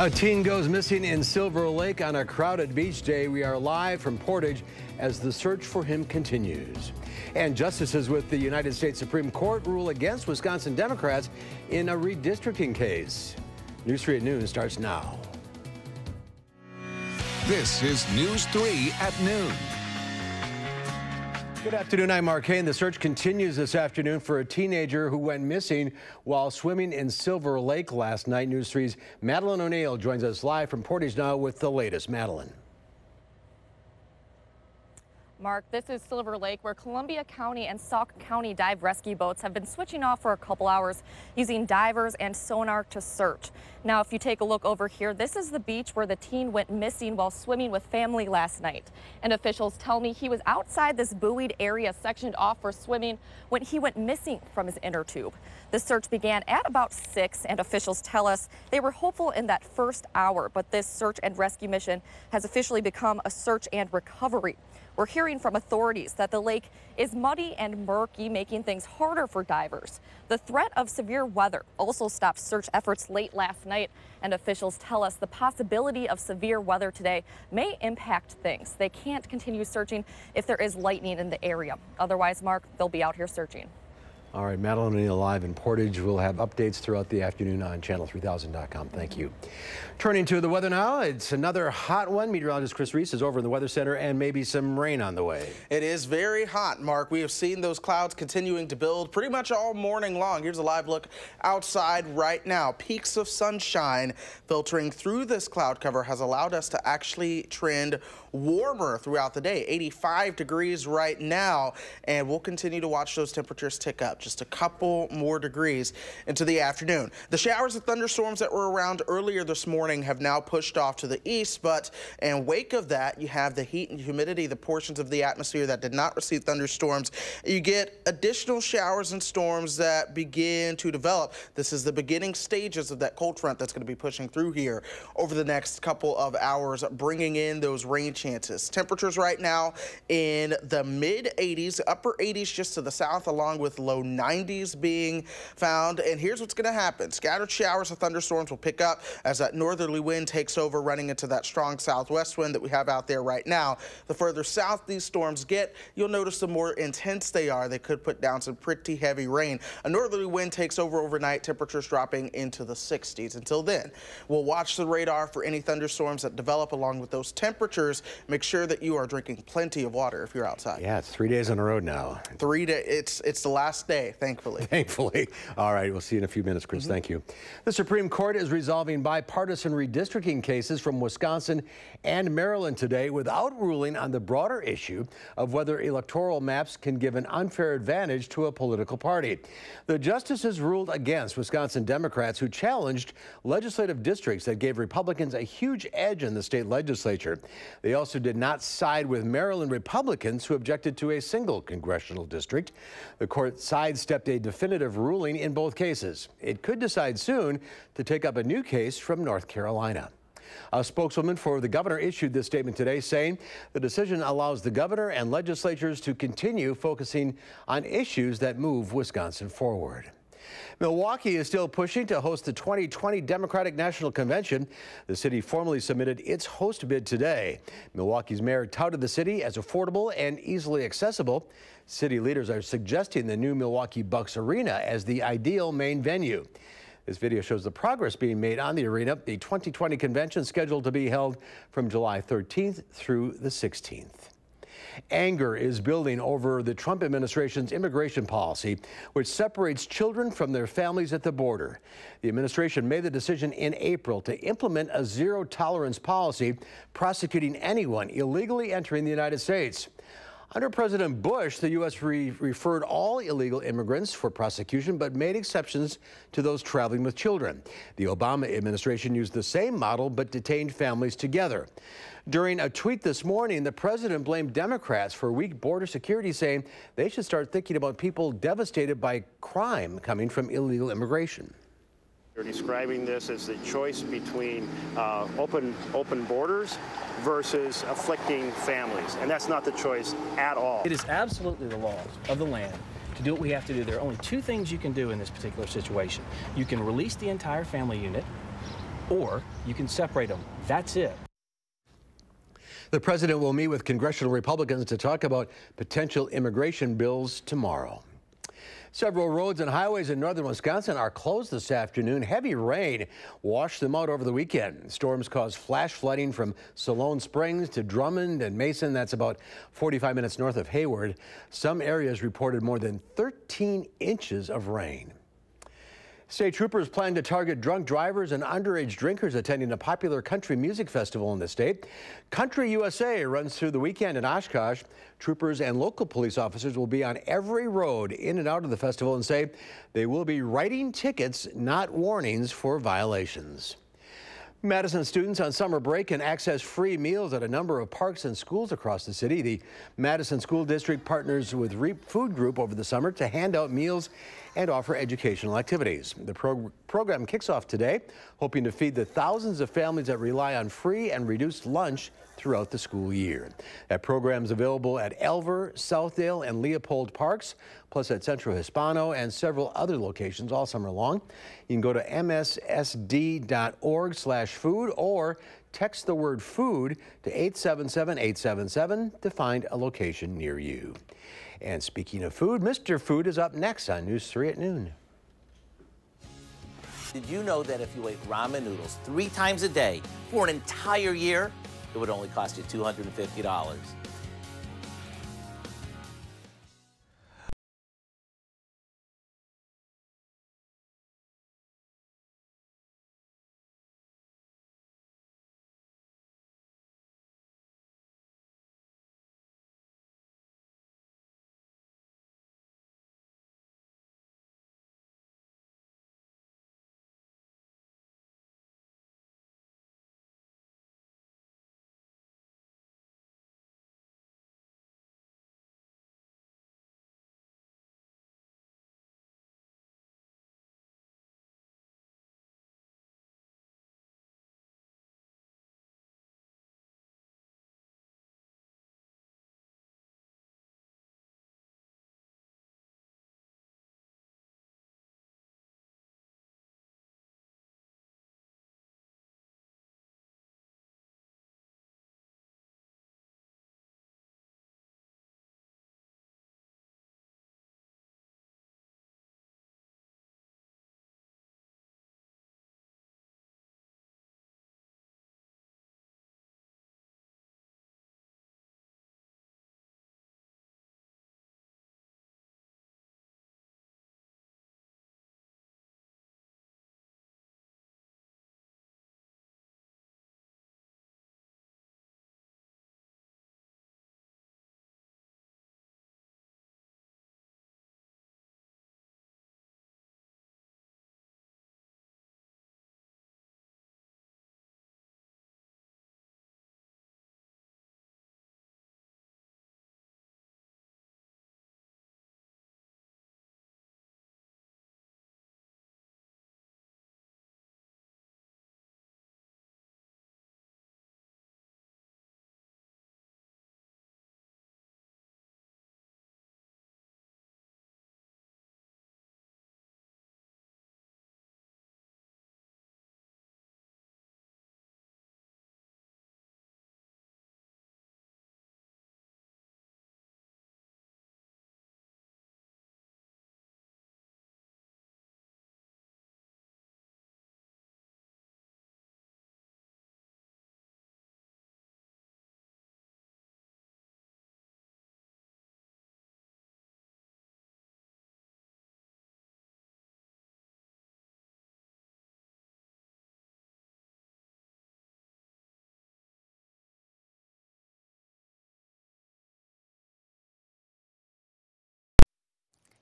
A teen goes missing in Silver Lake on a crowded beach day. We are live from Portage as the search for him continues. And justices with the United States Supreme Court rule against Wisconsin Democrats in a redistricting case. News 3 at noon starts now. This is News 3 at noon. Good afternoon. I'm Mark Koehn. The search continues this afternoon for a teenager who went missing while swimming in Silver Lake last night. News 3's Madeline O'Neill joins us live from Portage now with the latest. Madeline. Mark, this is Silver Lake, where Columbia County and Sauk County dive rescue boats have been switching off for a couple hours using divers and sonar to search. Now, if you take a look over here, this is the beach where the teen went missing while swimming with family last night. And officials tell me he was outside this buoyed area sectioned off for swimming when he went missing from his inner tube. The search began at about 6, and officials tell us they were hopeful in that first hour, but this search and rescue mission has officially become a search and recovery. We're hearing from authorities that the lake is muddy and murky, making things harder for divers. The threat of severe weather also stopped search efforts late last night, and officials tell us the possibility of severe weather today may impact things. They can't continue searching if there is lightning in the area. Otherwise, Mark, they'll be out here searching. All right, Madeline O'Neill live in Portage. We'll have updates throughout the afternoon on channel3000.com. Thank you. Turning to the weather now, it's another hot one. Meteorologist Chris Reese is over in the Weather Center and maybe some rain on the way. It is very hot, Mark. We have seen those clouds continuing to build pretty much all morning long. Here's a live look outside right now. Peaks of sunshine filtering through this cloud cover has allowed us to actually trend warmer throughout the day. 85 degrees right now, and we'll continue to watch those temperatures tick up just a couple more degrees into the afternoon. The showers and thunderstorms that were around earlier this morning have now pushed off to the east, but in wake of that, you have the heat and humidity, the portions of the atmosphere that did not receive thunderstorms. You get additional showers and storms that begin to develop. This is the beginning stages of that cold front that's going to be pushing through here over the next couple of hours, bringing in those rain chances. Temperatures right now in the mid 80s, upper 80s just to the south, along with low 90s being found. And here's what's going to happen. Scattered showers of thunderstorms will pick up as that northerly wind takes over, running into that strong southwest wind that we have out there right now. The further south these storms get, you'll notice the more intense they are. They could put down some pretty heavy rain. A northerly wind takes over overnight, temperatures dropping into the 60s. Until then, we'll watch the radar for any thunderstorms that develop along with those temperatures. Make sure that you are drinking plenty of water if you're outside. Yeah, it's three days on the road now. Three days. It's, it's the last day thankfully. Thankfully. All right, we'll see you in a few minutes, Chris. Mm -hmm. Thank you. The Supreme Court is resolving bipartisan redistricting cases from Wisconsin and Maryland today without ruling on the broader issue of whether electoral maps can give an unfair advantage to a political party. The justices ruled against Wisconsin Democrats who challenged legislative districts that gave Republicans a huge edge in the state legislature. They also did not side with Maryland Republicans who objected to a single congressional district. The court sided sidestepped a definitive ruling in both cases. It could decide soon to take up a new case from North Carolina. A spokeswoman for the governor issued this statement today saying the decision allows the governor and legislatures to continue focusing on issues that move Wisconsin forward. Milwaukee is still pushing to host the 2020 Democratic National Convention. The city formally submitted its host bid today. Milwaukee's mayor touted the city as affordable and easily accessible. City leaders are suggesting the new Milwaukee Bucks Arena as the ideal main venue. This video shows the progress being made on the arena. The 2020 convention scheduled to be held from July 13th through the 16th. Anger is building over the Trump administration's immigration policy, which separates children from their families at the border. The administration made the decision in April to implement a zero tolerance policy, prosecuting anyone illegally entering the United States. Under President Bush, the U.S. Re referred all illegal immigrants for prosecution, but made exceptions to those traveling with children. The Obama administration used the same model, but detained families together. During a tweet this morning, the president blamed Democrats for weak border security, saying they should start thinking about people devastated by crime coming from illegal immigration. You're describing this as the choice between uh, open, open borders versus afflicting families, and that's not the choice at all. It is absolutely the laws of the land to do what we have to do. There are only two things you can do in this particular situation. You can release the entire family unit, or you can separate them. That's it. The president will meet with congressional Republicans to talk about potential immigration bills tomorrow. Several roads and highways in northern Wisconsin are closed this afternoon. Heavy rain washed them out over the weekend. Storms caused flash flooding from Siloam Springs to Drummond and Mason. That's about 45 minutes north of Hayward. Some areas reported more than 13 inches of rain. State troopers plan to target drunk drivers and underage drinkers attending a popular country music festival in the state. Country USA runs through the weekend in Oshkosh. Troopers and local police officers will be on every road in and out of the festival and say they will be writing tickets, not warnings for violations. Madison students on summer break can access free meals at a number of parks and schools across the city. The Madison School District partners with REAP Food Group over the summer to hand out meals and offer educational activities. The prog program kicks off today, hoping to feed the thousands of families that rely on free and reduced lunch throughout the school year. That program is available at Elver, Southdale, and Leopold Parks, plus at Centro Hispano and several other locations all summer long. You can go to mmsd.org slash food or text the word food to 877-877 to find a location near you. And speaking of food, Mr. Food is up next on News 3 at noon. Did you know that if you ate ramen noodles three times a day for an entire year, it would only cost you $250?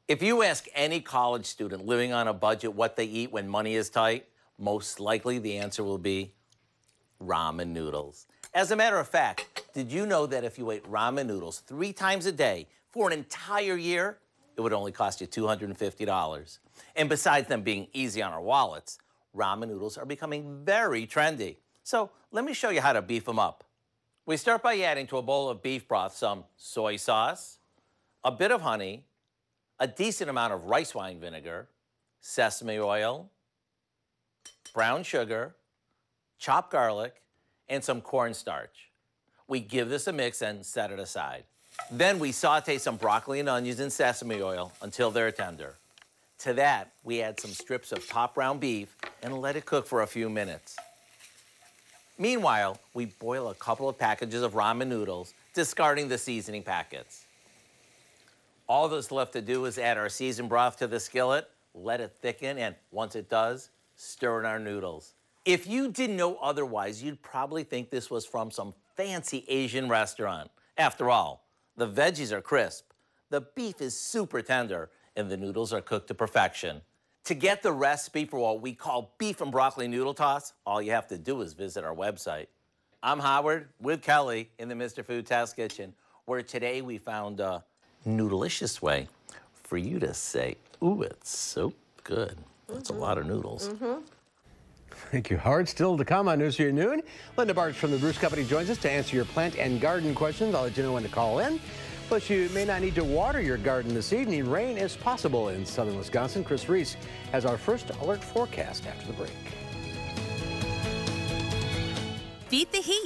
If you ask any college student living on a budget what they eat when money is tight, most likely the answer will be ramen noodles. As a matter of fact, did you know that if you ate ramen noodles three times a day for an entire year, it would only cost you $250? And besides them being easy on our wallets, ramen noodles are becoming very trendy. So let me show you how to beef them up. We start by adding to a bowl of beef broth some soy sauce, a bit of honey, a decent amount of rice wine vinegar, sesame oil, brown sugar, chopped garlic, and some cornstarch. We give this a mix and set it aside. Then we saute some broccoli and onions in sesame oil until they're tender. To that, we add some strips of top ground beef and let it cook for a few minutes. Meanwhile, we boil a couple of packages of ramen noodles, discarding the seasoning packets. All that's left to do is add our seasoned broth to the skillet, let it thicken, and once it does, stir in our noodles. If you didn't know otherwise, you'd probably think this was from some fancy Asian restaurant. After all, the veggies are crisp, the beef is super tender, and the noodles are cooked to perfection. To get the recipe for what we call beef and broccoli noodle toss, all you have to do is visit our website. I'm Howard with Kelly in the Mr. Food Test Kitchen, where today we found a noodleicious way for you to say, ooh, it's so good. That's Mm-hmm. a lot of noodles. Thank you, Howard. Still to come on News Here at Noon. Linda Bartz from the Bruce Company joins us to answer your plant and garden questions. I'll let you know when to call in. Plus, you may not need to water your garden this evening. Rain is possible in southern Wisconsin. Chris Reese has our first alert forecast after the break. Beat the heat.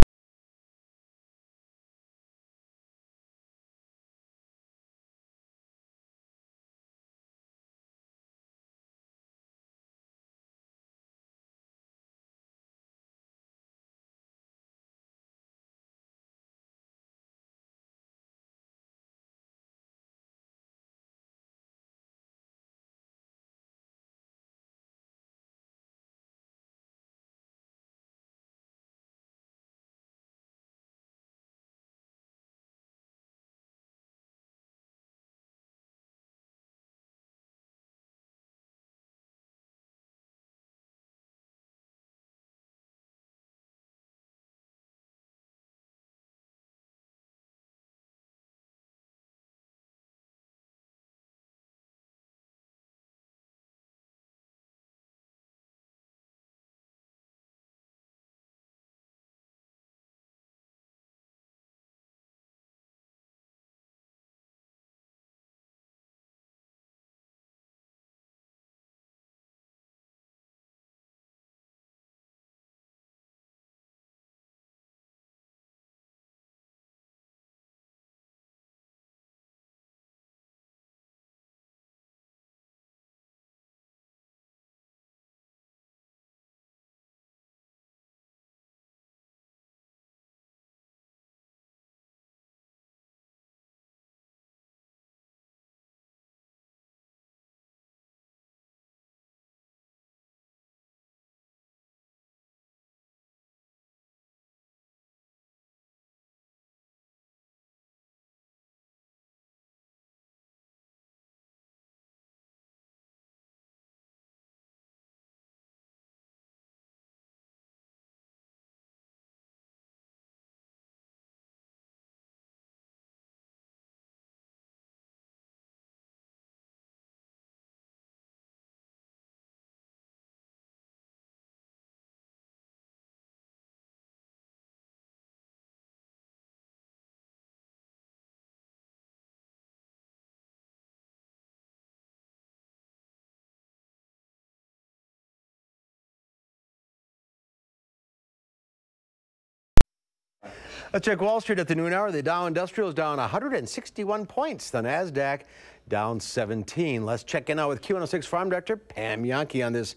Let's check Wall Street at the noon hour. The Dow Industrial is down 161 points. The NASDAQ down 17. Let's check in now with Q106 Farm Director Pam Jahnke on this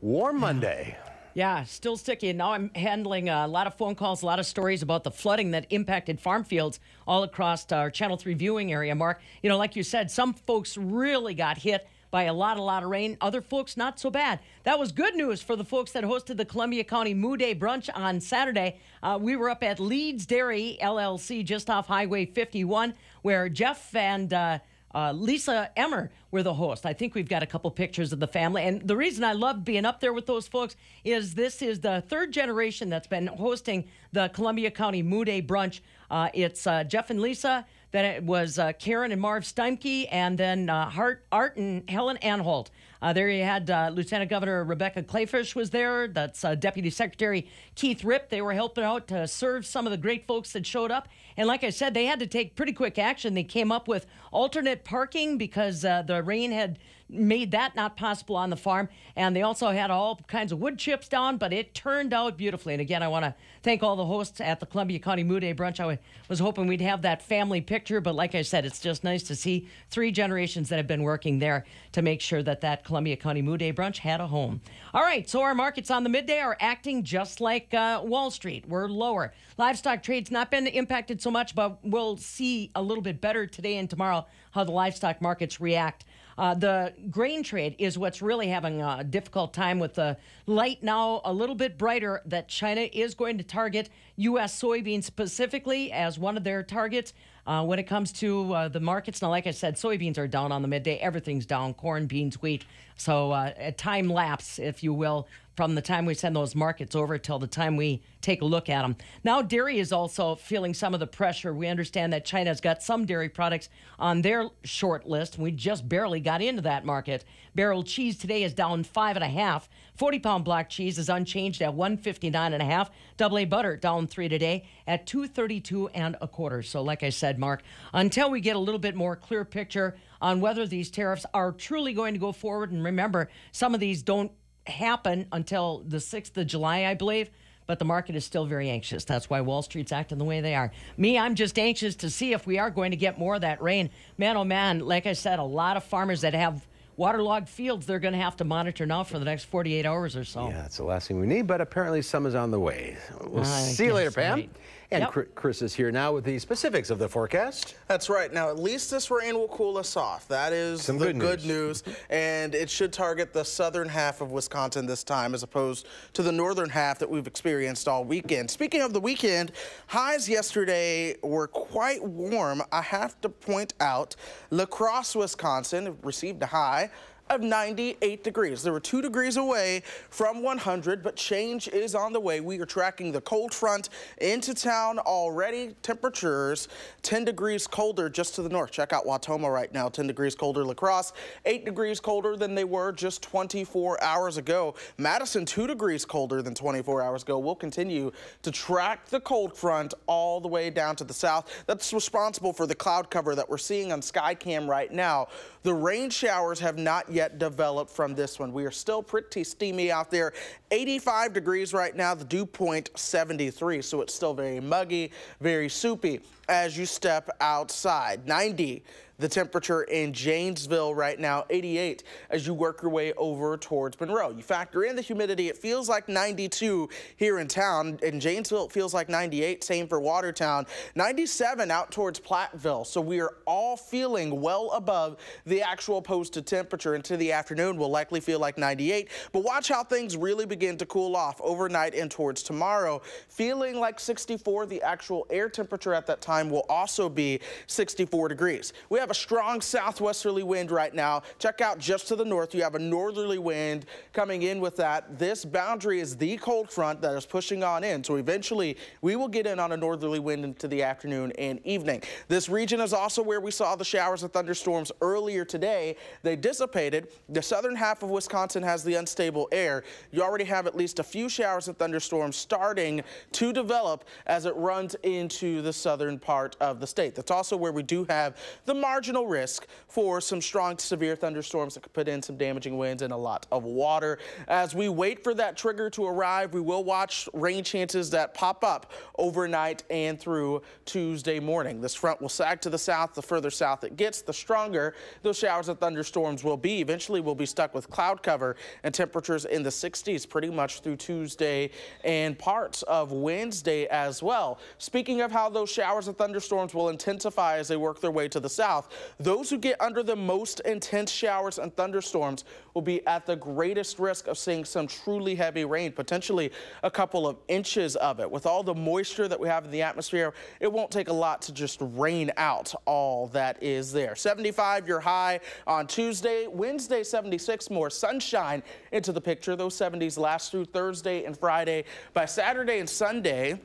warm Monday. Yeah, still sticky. And now I'm handling a lot of phone calls, a lot of stories about the flooding that impacted farm fields all across our Channel 3 viewing area, Mark. You know, like you said, some folks really got hit by a lot, a lot of rain. Other folks, not so bad. That was good news for the folks that hosted the Columbia County Moo Day brunch on Saturday. Uh, we were up at Leeds Dairy LLC just off Highway 51, where Jeff and uh, uh, Lisa Emmer were the host. I think we've got a couple pictures of the family. And the reason I love being up there with those folks is this is the third generation that's been hosting the Columbia County Moo Day brunch. Uh, it's uh, Jeff and Lisa. Then it was uh, Karen and Marv Steimke, and then uh, Hart, Art and Helen Anholt. Uh, there you had uh, Lieutenant Governor Rebecca Kleefisch was there. That's uh, Deputy Secretary Keith Ripp. They were helping out to serve some of the great folks that showed up. And like I said, they had to take pretty quick action. They came up with alternate parking because uh, the rain had made that not possible on the farm. And they also had all kinds of wood chips down, but it turned out beautifully. And again, I want to thank all the hosts at the Columbia County Moo Day brunch. I was hoping we'd have that family picture, but like I said, it's just nice to see three generations that have been working there to make sure that that Columbia County Moo Day brunch had a home. All right, so our markets on the midday are acting just like uh, Wall Street. We're lower. Livestock trade's not been impacted so much, but we'll see a little bit better today and tomorrow how the livestock markets react. Uh, the grain trade is what's really having a difficult time with the light now a little bit brighter that China is going to target U.S. soybeans specifically as one of their targets. Uh, when it comes to uh, the markets, now, like I said, soybeans are down on the midday. Everything's down corn, beans, wheat. So, uh, a time lapse, if you will, from the time we send those markets over till the time we take a look at them. Now, dairy is also feeling some of the pressure. We understand that China's got some dairy products on their short list. We just barely got into that market. Barrel cheese today is down five and a half. 40 pound block cheese is unchanged at 159 and a half. Double A butter down three today at 232 and a quarter. So, like I said, Mark, until we get a little bit more clear picture on whether these tariffs are truly going to go forward, and remember, some of these don't happen until the 6th of July, I believe. But the market is still very anxious. That's why Wall Street's acting the way they are. Me, I'm just anxious to see if we are going to get more of that rain. Man, oh man, like I said, a lot of farmers that have waterlogged fields they're going to have to monitor now for the next 48 hours or so. Yeah, it's the last thing we need, but apparently some is on the way. We'll see you later, Pam. Right. And yep. Chris is here now with the specifics of the forecast. That's right. Now, at least this rain will cool us off. That is Some the good, good news. news. and it should target the southern half of Wisconsin this time as opposed to the northern half that we've experienced all weekend. Speaking of the weekend, highs yesterday were quite warm. I have to point out La Crosse, Wisconsin received a high of 98 degrees. They were two degrees away from 100, but change is on the way. We are tracking the cold front into town already. Temperatures 10 degrees colder just to the north. Check out Wautoma right now, 10 degrees colder. La Crosse, 8 degrees colder than they were just 24 hours ago. Madison, 2 degrees colder than 24 hours ago. We'll continue to track the cold front all the way down to the south. That's responsible for the cloud cover that we're seeing on Skycam right now. The rain showers have not yet developed from this one. We are still pretty steamy out there. 85 degrees right now, the dew point 73, so it's still very muggy, very soupy as you step outside. 90 the temperature in Janesville right now, 88 as you work your way over towards Monroe. You factor in the humidity, it feels like 92 here in town. In Janesville, it feels like 98, same for Watertown. 97 out towards Platteville. So we are all feeling well above the actual posted temperature. Into the afternoon, we'll likely feel like 98. But watch how things really begin to cool off overnight and towards tomorrow. Feeling like 64, the actual air temperature at that time will also be 64 degrees. We have have a strong southwesterly wind right now. Check out just to the north, you have a northerly wind coming in with that. This boundary is the cold front that is pushing on in. So eventually we will get in on a northerly wind into the afternoon and evening. This region is also where we saw the showers and thunderstorms earlier today. They dissipated. The southern half of Wisconsin has the unstable air. You already have at least a few showers and thunderstorms starting to develop as it runs into the southern part of the state. That's also where we do have the margin marginal risk for some strong severe thunderstorms that could put in some damaging winds and a lot of water. As we wait for that trigger to arrive, we will watch rain chances that pop up overnight and through Tuesday morning. This front will sag to the south. The further south it gets, the stronger those showers and thunderstorms will be. Eventually, we'll be stuck with cloud cover and temperatures in the 60s pretty much through Tuesday and parts of Wednesday as well. Speaking of how those showers and thunderstorms will intensify as they work their way to the south, those who get under the most intense showers and thunderstorms will be at the greatest risk of seeing some truly heavy rain, potentially a couple of inches of it. With all the moisture that we have in the atmosphere, it won't take a lot to just rain out all that is there. 75 your high on Tuesday, Wednesday 76 more sunshine into the picture. Those 70s last through Thursday and Friday. By Saturday and Sunday,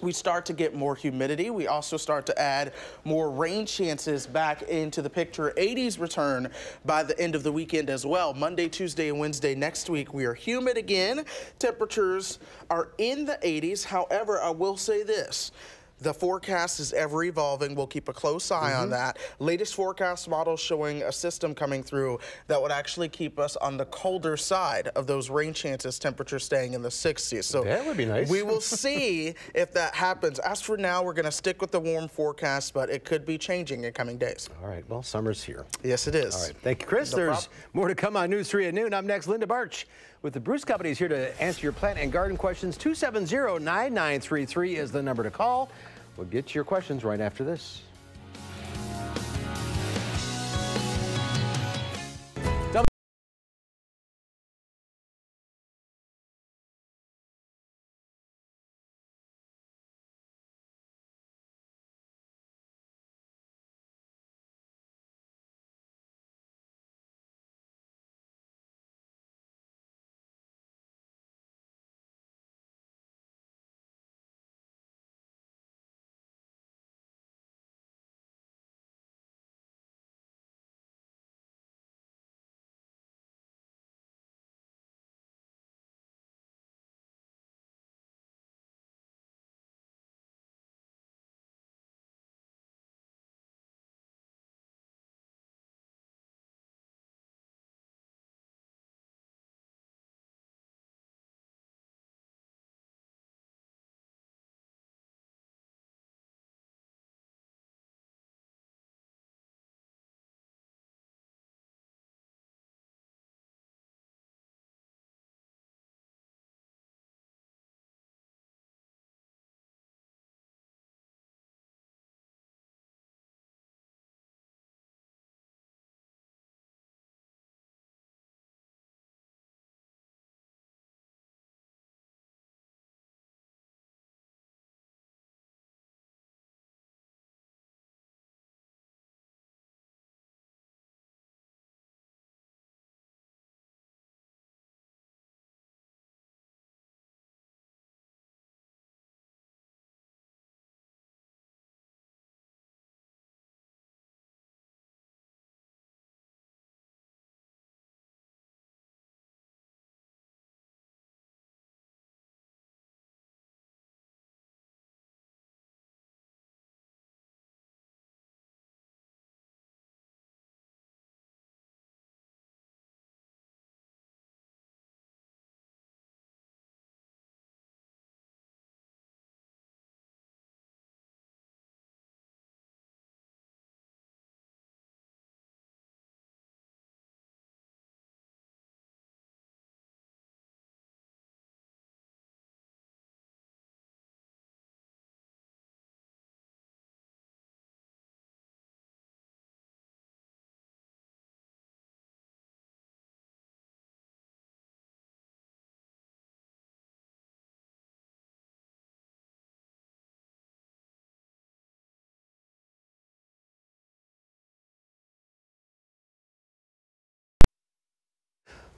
we start to get more humidity. We also start to add more rain chances back into the picture. 80s return by the end of the weekend as well. Monday, Tuesday, and Wednesday next week, we are humid again. Temperatures are in the 80s. However, I will say this. The forecast is ever evolving. We'll keep a close eye Mm-hmm. on that. Latest forecast model showing a system coming through that would actually keep us on the colder side of those rain chances, temperatures staying in the 60s. So That would be nice. We will see if that happens. As for now, we're going to stick with the warm forecast, but it could be changing in coming days. All right, well, summer's here. Yes, it is. All right, thank you, Chris. No There's problem. more to come on News 3 at noon. I'm next, Linda Barch with the Bruce Company is here to answer your plant and garden questions. 270-9933 is the number to call. We'll get to your questions right after this.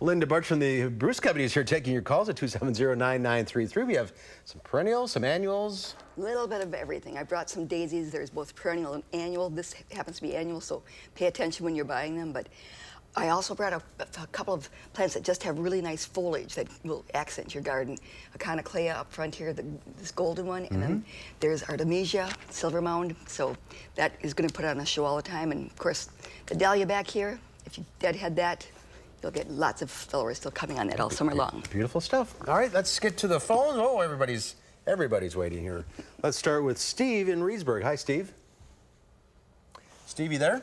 Linda Barch from the Bruce Company is here taking your calls at 270-9933. We have some perennials, some annuals. A little bit of everything. I brought some daisies. There's both perennial and annual. This happens to be annual, so pay attention when you're buying them. But I also brought a, a couple of plants that just have really nice foliage that will accent your garden. Hakonechloa up front here, the, this golden one, and then mm-hmm. there's artemisia, silver mound. So that is going to put on a show all the time. And of course, the dahlia back here. If you deadhead that, you'll get lots of flowers still coming on that all summer long. Beautiful stuff. All right, let's get to the phones. Oh, everybody's everybody's waiting here. Let's start with Steve in Reedsburg. Hi, Steve. Steve, you there?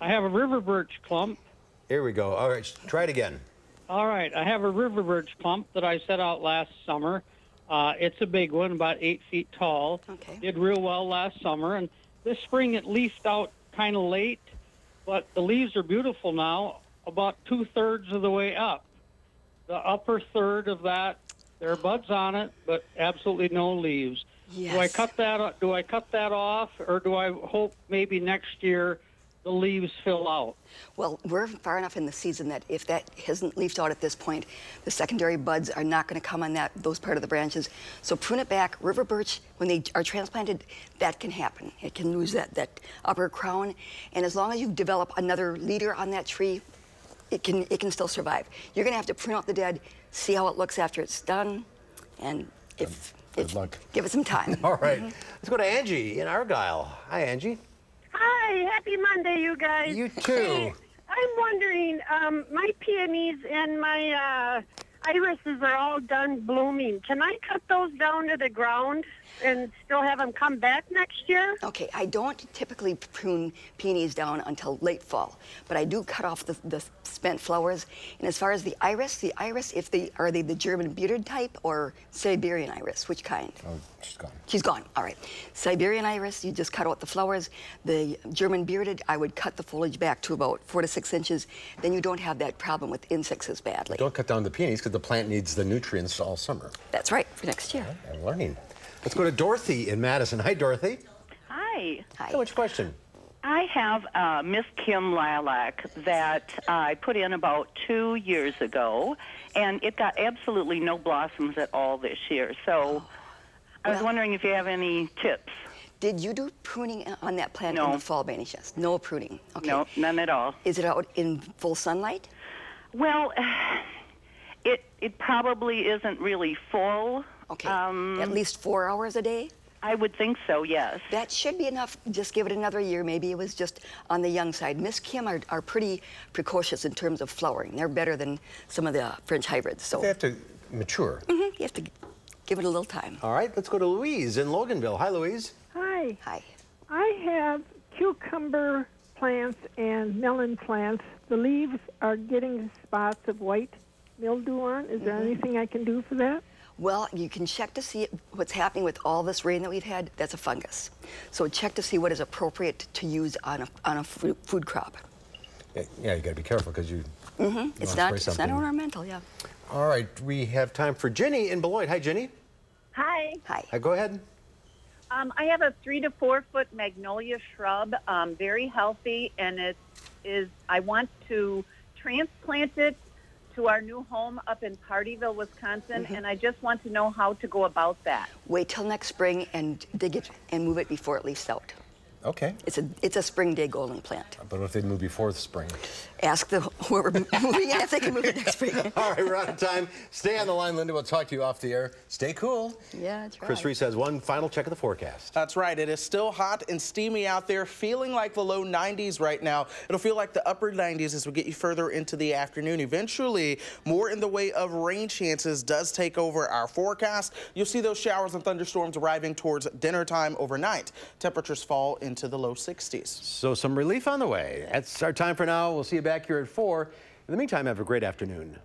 I have a river birch clump. Here we go. All right, try it again. All right, I have a river birch clump that I set out last summer. Uh, it's a big one, about eight feet tall. Okay. Did real well last summer, and this spring it leafed out kind of late, but the leaves are beautiful now, about two thirds of the way up. The upper third of that, there are buds on it, but absolutely no leaves. Do I cut that? Do I cut that off, or do I hope maybe next year the leaves fill out? Well, we're far enough in the season that if that hasn't leafed out at this point, the secondary buds are not going to come on that those part of the branches. So prune it back. River birch, when they are transplanted, that can happen. It can lose that that upper crown, and as long as you develop another leader on that tree, it can it can still survive. You're going to have to prune out the dead, see how it looks after it's done, and If, Good if- luck. Give it some time. All right. Mm-hmm. Let's go to Angie in Argyle. Hi, Angie. Hi, happy Monday, you guys. You too. Hey, I'm wondering, um, my peonies and my uh, irises are all done blooming. Can I cut those down to the ground and still have them come back next year? Okay, I don't typically prune peonies down until late fall, but I do cut off the, the spent flowers. And as far as the iris, the iris, if they are they the German bearded type or Siberian iris, which kind? Oh, she's gone. She's gone. All right. Siberian iris, you just cut out the flowers. The German bearded, I would cut the foliage back to about four to six inches. Then you don't have that problem with insects as badly. Don't cut down the peonies because the plant needs the nutrients all summer. That's right, for next year. I'm learning. Let's go to Dorothy in Madison. Hi, Dorothy. Hi. Hi. So which question? I have uh, Miss Kim lilac that I put in about two years ago, and it got absolutely no blossoms at all this year. So I was Well- wondering if you have any tips. Did you do pruning on that plant in No. the fall, by any chance? No pruning. Okay. No, none at all. Is it out in full sunlight? Well, it it probably isn't really full. Okay. Um, At least four hours a day? I would think so. Yes. That should be enough. Just give it another year. Maybe it was just on the young side. Miss Kim are, are pretty precocious in terms of flowering. They're better than some of the French hybrids. So They have to mature. Mm -hmm. you have to give it a little time. All right, let's go to Louise in Loganville. Hi, Louise. Hi. Hi. I have cucumber plants and melon plants. The leaves are getting spots of white mildew on. Is there anything I can do for that? Well, you can check to see what's happening with all this rain that we've had. That's a fungus. So check to see what is appropriate to use on a, on a food, food crop. Yeah, yeah, you got to be careful because you. Mm -hmm. you It's wanna not, spray it's not something. ornamental, yeah. All right, we have time for Jenny in Beloit. Hi, Jenny. Hi. Hi. Hi, go ahead. Um, I have a three to four foot magnolia shrub, um, very healthy, and it is. I want to transplant it to our new home up in Platteville, Wisconsin, Mm-hmm. and I just want to know how to go about that. Wait till next spring and dig it and move it before it leaves out. Okay. It's a it's a spring day golden plant. But what if they move before the spring? Ask the whoever moving if they can move it next spring. All right, we're out of time. Stay on the line, Linda. We'll talk to you off the air. Stay cool. Yeah, that's right. Chris Reese has one final check of the forecast. That's right. It is still hot and steamy out there, feeling like the low 90s right now. It'll feel like the upper 90s as we get you further into the afternoon. Eventually, more in the way of rain chances does take over our forecast. You'll see those showers and thunderstorms arriving towards dinner time overnight. Temperatures fall into the low 60s. So some relief on the way. That's our time for now. We'll see you back here at 4. In the meantime, have a great afternoon.